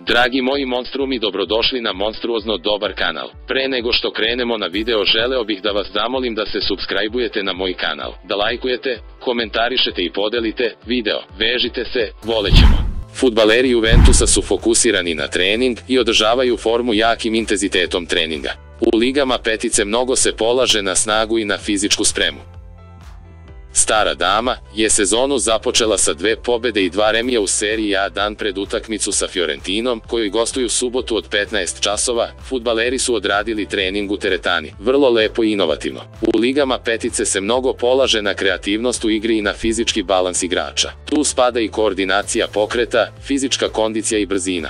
Dragi moji monstrumi dobrodošli na monstruozno dobar kanal. Pre nego što krenemo na video želeo bih da vas zamolim da se subscribeujete na moj kanal, da lajkujete, komentarišete i podelite video, vežite se, volećemo. Futbaleri Juventusa su fokusirani na trening i održavaju formu jakim intenzitetom treninga. U ligama petice mnogo se polaže na snagu i na fizičku spremu. Stara dama je sezonu započela sa dve pobede i dva remija u seriji A dan pred utakmicu sa Fiorentinom, koju gostuju subotu od 15 časova, futbaleri su odradili trening u teretani, vrlo lepo i inovativno. U ligama petice se mnogo polaže na kreativnost u igri i na fizički balans igrača. Tu spada i koordinacija pokreta, fizička kondicija i brzina.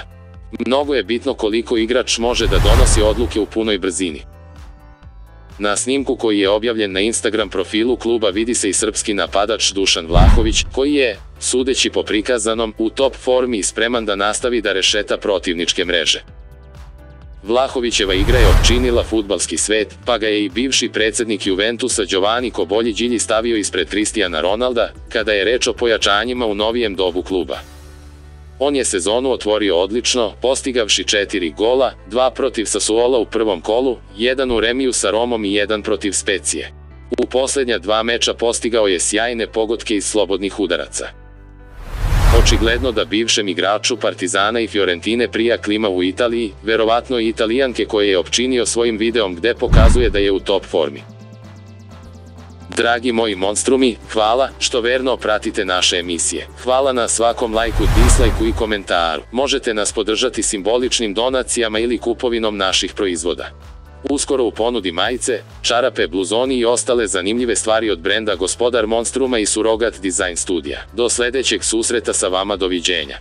Mnogo je bitno koliko igrač može da donosi odluke u punoj brzini. Na snimku koji je objavljen na Instagram profilu kluba vidi se i srpski napadač Dušan Vlahović, koji je, sudeći po prikazanom, u top formi i spreman da nastavi da rešeta protivničke mreže. Vlahovićeva igra je opčinila futbalski svet, pa ga je i bivši predsednik Juventusa Giovanni Kobolji Đilji stavio ispred Kristijana Ronalda, kada je reč o pojačanjima u novijem dobu kluba. On je sezonu otvorio odlično, postigavši četiri gola, dva protiv Sassuola u prvom kolu, jedan u remiju sa Romom i jedan protiv Specije. U poslednja dva meča postigao je sjajne pogodke iz slobodnih udaraca. Očigledno da bivšem igraču Partizana i Fiorentine prija klima u Italiji, verovatno i italijanke koje je opčinio svojim videom gde pokazuje da je u top formi. Dragi moji monstrumi, hvala što verno pratite naše emisije. Hvala na svakom lajku, dislajku i komentaru. Možete nas podržati simboličnim donacijama ili kupovinom naših proizvoda. Uskoro u ponudi majice, čarape, bluzoni i ostale zanimljive stvari od brenda Gospodar Monstruma i Surogat Design Studija. Do sledećeg susreta sa vama doviđenja.